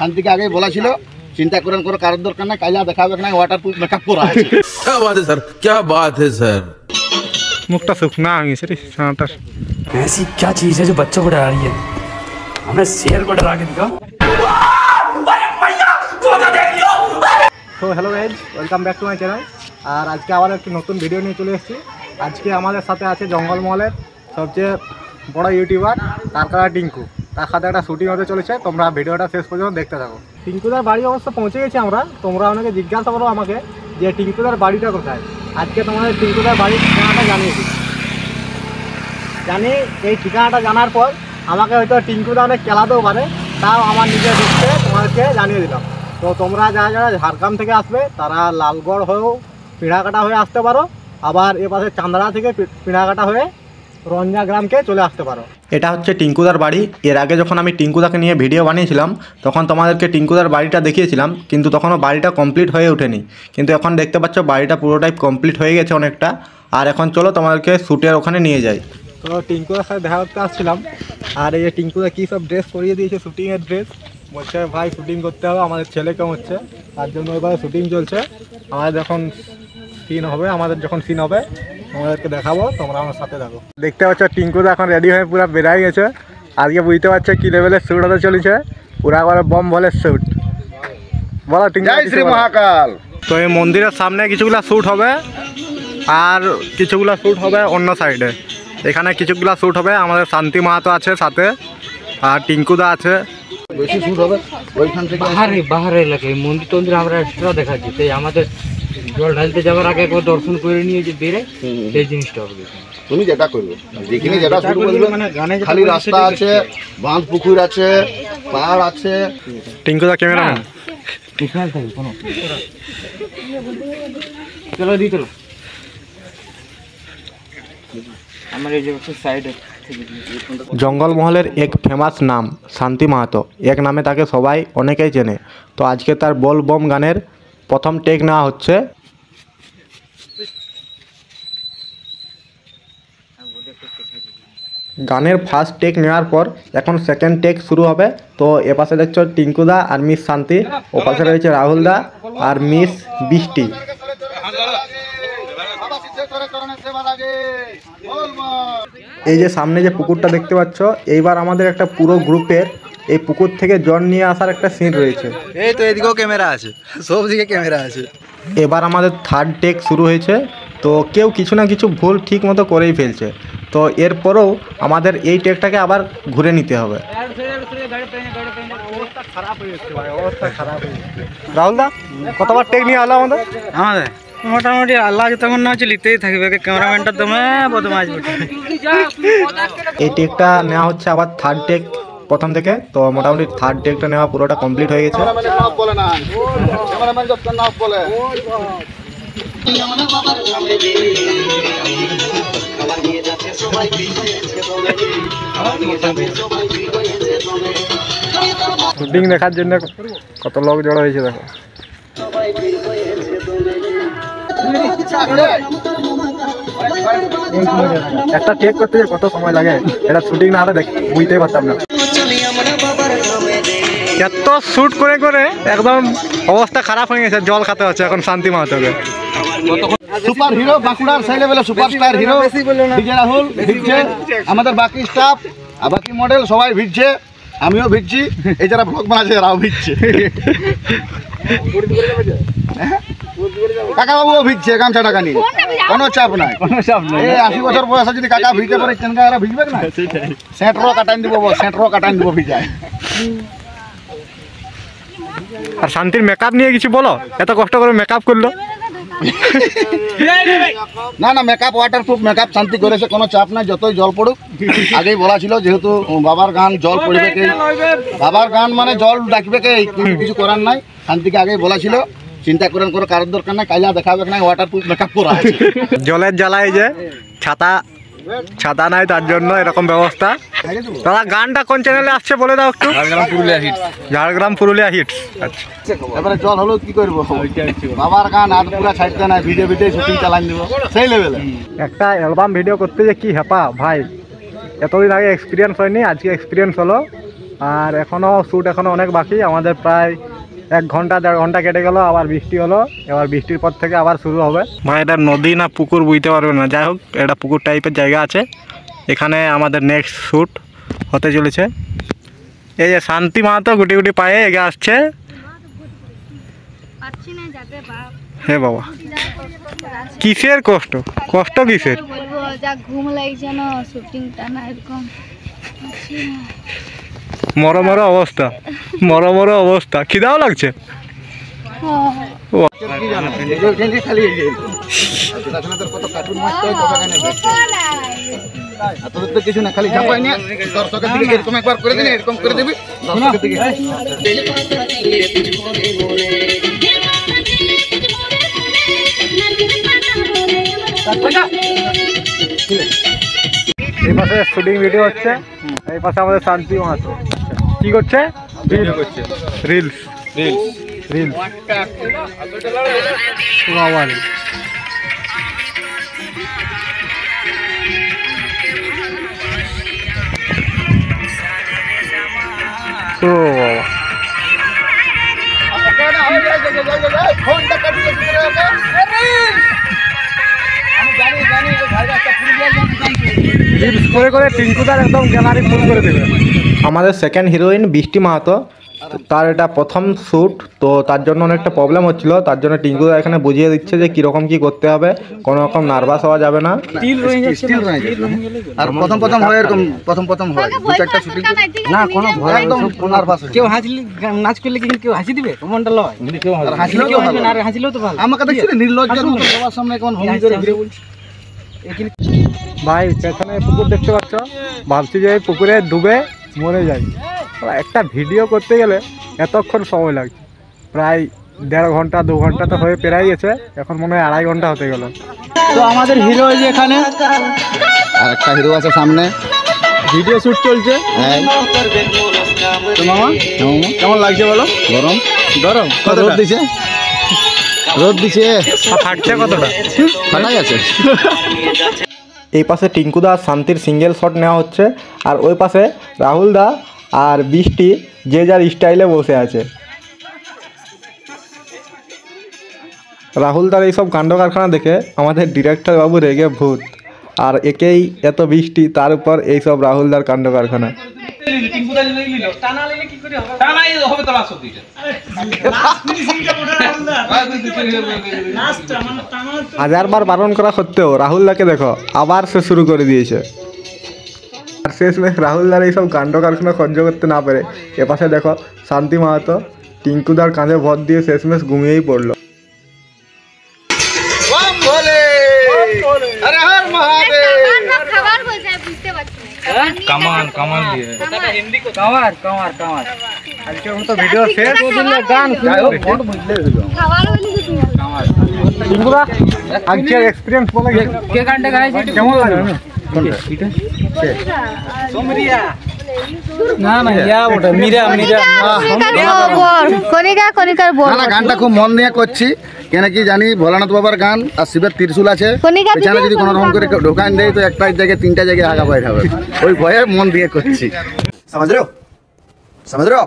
শান্তিকে আগেই বলা ছিল চিন্তা করেন কোনো কারোর দরকার নাই কাজা দেখাবে না ওয়াটার প্রুফ মেকআপ করা আছে क्या बात है सर क्या बात है सर মুখটা শুকনা হয়ে গেছে রে সাঁতার ऐसी क्या चीज है जो बच्चों को डरा रही है हमें शेर को डरा के दिखाओ তো hello guys welcome back to my channel আর আজকে আবার একটি নতুন ভিডিও নিয়ে চলে এসেছি আজকে আমাদের সাথে আছে জঙ্গলমহলের সবচেয়ে বড় ইউটিউবার তারকারা টিঙ্কু তার সাথে একটা শুটিং হতে চলেছে, তোমরা ভিডিওটা শেষ পর্যন্ত দেখতে থাকো। টিঙ্কুদার বাড়ি অবশ্য পৌঁছে গেছি আমরা, তোমরা অনেকে জিজ্ঞাসা করো আমাকে যে টিঙ্কুদার বাড়িটা কোথায়। আজকে তোমাদের টিঙ্কুদার বাড়ির ঠিকানাটা জানিয়ে দিই। জানি এই ঠিকানাটা জানার পর আমাকে হয়তো টিঙ্কুদা অনেক কেলাতেও পারে, তাও আমার নিজের দিকতে তোমাদেরকে জানিয়ে দিলাম। তো তোমরা যারা যারা ঝাড়গ্রাম থেকে আসবে, তারা লালগড় হয়েও পিঁড়াকাটা হয়ে আসতে পারো, আবার এ পাশে চান্দড়া থেকে পিঁড়াকাটা হয়ে রঞ্জা গ্রামকে চলে আসতে পারো। এটা হচ্ছে টিঙ্কুদার বাড়ি। এর আগে যখন আমি টিঙ্কুদাকে নিয়ে ভিডিও বানিয়েছিলাম তখন তোমাদেরকে টিঙ্কুদার বাড়িটা দেখিয়েছিলাম কিন্তু তখনও বাড়িটা কমপ্লিট হয়ে ওঠেনি। কিন্তু এখন দেখতে পাচ্ছ বাড়িটা পুরোটাই কমপ্লিট হয়ে গেছে অনেকটা। আর এখন চলো তোমাদেরকে শ্যুটের ওখানে নিয়ে যাই। তো টিঙ্কুদার সাথে দেখা করতে আসছিলাম। আর এই যে টিঙ্কুদা কী সব ড্রেস পরিয়ে দিয়েছে শ্যুটিংয়ের ড্রেস বলছে ভাই শ্যুটিং করতে হবে আমাদের ছেলে কেমন হচ্ছে? তার জন্য এবার শ্যুটিং চলছে। আমাদের যখন সিন হবে আমাদের যখন সিন হবে তোমাদেরকে দেখাবো তোমরা আমার সাথে থাকো। দেখতে পাচ্ছ টিঙ্কুদা এখন রেডি হয়ে পুরো বেরাই গেছে। আজকে বুঝতে পারছ কি লেভেলের শ্যুট হতে চলেছে। পুরা করে বম বলের শ্যুট বলো টিঙ্কু জয় শ্রী মহাকাল। তো এই মন্দিরের সামনে কিছুগুলা শ্যুট হবে আর কিছুগুলা শ্যুট হবে অন্য সাইডে এখানে কিছুগুলা শ্যুট হবে আমাদের শান্তি মাহাতো আছে সাথে আর টিঙ্কুদা আছে। বেশি শুট হবে ওইখান থেকে বাহারে বাহারে এই মন্দির টন্দির আমরা এক্সট্রা দেখাচ্ছি তাই আমাদের জল ঢালতে যাওয়ার আগে একবার দর্শন করে নিয়ে যে বেরে সেই জিনিসটা হবে তুমি যেটা করবে যেখানে যেটা শুরু করবে মানে খালি রাস্তা আছে বাঁধ পুকুর আছে পাহাড় আছে। টিঙ্কুদা ক্যামেরা কোনো। চলো দিই চলো। আমার এই যে সাইডে জঙ্গলমহলের এক ফেমাস নাম শান্তি মাহাতো। এক নামে তাকে সবাই অনেকেই চেনে। তো আজকে তার বল বম গানের প্রথম টেক নেওয়া হচ্ছে গানের ফার্স্ট টেক নেওয়ার পর এখন সেকেন্ড টেক শুরু হবে। তো এপাশে দেখছ টিঙ্কুদা আর মিস শান্তি ও পাশে রয়েছে রাহুলদা আর মিস বৃষ্টি। এই যে সামনে যে পুকুরটা দেখতে পাচ্ছ এইবার আমাদের একটা পুরো গ্রুপের এই পুকুর থেকে জল নিয়ে আসার একটা সিন রয়েছে। এই তো এদিকেও ক্যামেরা আছে সব দিকে ক্যামেরা আছে। এবার আমাদের থার্ড টেক শুরু হয়েছে। তো কেউ কিছু না কিছু ভুল ঠিক মতো করেই ফেলছে। তো এরপরেও আমাদের এই ট্রেকটাকে আবার ঘুরে নিতে হবে। রাহুল দা কতবার টেক নিয়ে আলো আমাদের? আমাদের? মোটামুটি আল্লাহ তখন না হচ্ছে লিখতেই থাকবে ক্যামেরাম্যানটা দমে বদমাস এই টেকটা নেওয়া হচ্ছে আবার থার্ড টেক প্রথম থেকে তো মোটামুটি থার্ড টেকটা নেওয়া পুরোটা কমপ্লিট হয়ে গেছে। শুটিং দেখার জন্য কত লোক জড়ো হয়েছে দেখো। একটা টেক করতে কত সময় লাগে? এটা শুটিং না হলে বুঝতেই পারতাম না। এত শুট করে করে একদম অবস্থা খারাপ হয়ে গেছে, জল খাতে হচ্ছে এখন শান্তি মাহাতোকে সুপার হিরো বাঁকুড়ার সেই লেভেলে সুপারস্টার হিরো ডিজে রাহুল ভিড়ছে আমাদের বাকি স্টাফ আর বাকি মডেল সবাই ভিড়ছে আমিও ভিড়ছি এই যারা ব্লগ বানাচ্ছে এরাও ভিড়ছে কাকা বাবুও ভিড়ছে গামছা টাকা নিয়ে। কোনো চাপ নাই। কোনো চাপ নাই। এই আশি বছর বয়সে যদি কাকা ভিড়তে পারে চেনকা এরা ভিজবে না? সেন্টরও কাটাই দিব সেন্টরও কাটাই দিব ভিজায়। আর শান্তির মেকআপ নিয়ে কিছু বলো? এত কষ্ট করে মেকআপ করল? না না মেকআপ ওয়াটার প্রুফ মেকআপ শান্তি করেছে কোনো চাপ নাই যতই জল পড়ুক। আগেই বলা ছিল যেহেতু বাবার গান জল পড়বে কে? বাবার গান মানে জল ডাকবে কে? কিছু- কিছু করার নাই। শান্তিকে আগেই বলা ছিল চিন্তা করেন কোনো কারোর দরকার নাই কাজা দেখাবে না ওয়াটার প্রুফ মেকআপ করা জলের জ্বালায় যে ছাতা ছাতা নাই তার জন্য এরকম ব্যবস্থা। দাদা গানটা কোন চ্যানেলে আসছে বলে দাও একটু? ঝাড়গ্রাম পুরুলিয়া হিটস আচ্ছা। এবারে জল হলো কি করব? বাবার গান আর পুরা ছাড়তে নাই ভিডিও ভিডিও শুটিং চালাই দিব। সেই লেভেলে একটা অ্যালবাম ভিডিও করতে যে কি হেপা ভাই। এতদিন আগে এক্সপিরিয়েন্স হয়নি আজকে এক্সপিরিয়েন্স হলো। আর এখনও শ্যুট এখনও অনেক বাকি আমাদের প্রায় এক ঘণ্টা, দেড় ঘণ্টা কেটে গেল, আবার বৃষ্টি হলো। এবার বৃষ্টির পর থেকে আবার শুরু হবে। মা, এটা নদী না পুকুর বুঝতে পারবে না। যাই হোক, এটা পুকুর টাইপের জায়গা আছে। এখানে আমাদের নেক্সট শ্যুট হতে চলেছে। এই যে শান্তি মাহাতো গুটি গুটি পায়ে এগিয়ে আসছে। হে বাবা, কিসের কষ্ট? কষ্ট কিসের। মর মর অবস্থা। মর মর অবস্থা। খিদাও লাগছে। কিছু না খালি এরকম করে এই পাশে শুটিং ভিডিও হচ্ছে। এই পাশে আমাদের শান্তি মাহাতো। কি করছে? রিলস করছে। রিলস রিলস ফোনটা কাটিয়ে করে করে টিঙ্কুদার একদম গ্যালারি ফুল করে দেবে। আমাদের সেকেন্ড হিরোইন বৃষ্টি মাহাতো। তার এটা প্রথম শ্যুট তো তার জন্য অনেকটা প্রবলেম হচ্ছিল। তার জন্য টিঙ্কুদা এখানে বুঝিয়ে দিচ্ছে যে কীরকম কী করতে হবে। কোনো রকম নার্ভাস হওয়া যাবে না। আর প্রথম প্রথম হয় এরকম প্রথম প্রথম হয়। দু চারটা শুটিং? না, কোনো ভয় একদম নার্ভাস কেউ হাসলে নাচ করলে কি কেউ হাসি দিবে? তোমারটা লয়। আর হাসিলেও কেউ হাসবে না আর হাসিলেও তো ভালো। আমাকে দেখছি নির্লজ্জের মতো সবার সামনে কেমন ভঙ্গি করে ঘুরে বলছি। ভাই পেছনে পুকুর দেখতে পাচ্ছ? ভাবছি যে পুকুরে ডুবে মরে যাই একটা ভিডিও করতে গেলে এতক্ষণ সময় লাগছে প্রায় দেড় ঘণ্টা দু ঘণ্টা তো হয়ে পেরাই গেছে। এখন মনে হয় আড়াই ঘণ্টা হতে গেল। তো আমাদের হিরো যে এখানে। আর একটা হিরো আছে সামনে। ভিডিও শুট চলছে। এই, তো মামা হ্যাঁ মামা, কেমন লাগছে বলো? গরম। গরম। কত রোদ দিছে? রোদ দিছে। ফাটছে কতটা? ফাটাই আছে। এই পাশে টিঙ্কুদা আর শান্তির সিঙ্গেল শট নেওয়া হচ্ছে। আর ওই পাশে রাহুল দা আর বৃষ্টি যে যার স্টাইলে বসে আছে। রাহুল দার এইসব কাণ্ড কারখানা দেখে আমাদের ডিরেক্টর বাবু রেগে ভূত। আর একেই এত বৃষ্টি, তার উপর এইসব রাহুল দার কাণ্ড কারখানা। হাজারবার বারণ করা সত্ত্বেও রাহুল দাকে দেখো আবার সে শুরু করে দিয়েছে। আর শেষমেশ রাহুল দার এইসব কাণ্ড কারখানা সহ্য করতে না পেরে এপাশে দেখো শান্তি মাহাতো টিঙ্কুদার কাঁধে ভর দিয়ে শেষমেশ ঘুমিয়েই পড়ল। কামান দিয়ে কামান। কামার কামার কামার আজকের মতো ভিডিও শেষ গান খাবার বলি কি তুমি? টিঙ্কুদা আজকের এক্সপিরিয়েন্স বলে গেছে কে গানটা গাইছে কেমন লাগল গানটা খুব মন দিয়ে করছি। কেন কি জানি ভোলানাথ বাবার গান আর শিবের ত্রিশুল আছে। পেছনে যদি কোনো রকম করে ঢোকান দেয় তো একটা জায়গায় তিনটা জায়গায় আগা বাইর হবে ওই ভয়ে মন দিয়ে করছি। সমাজ রো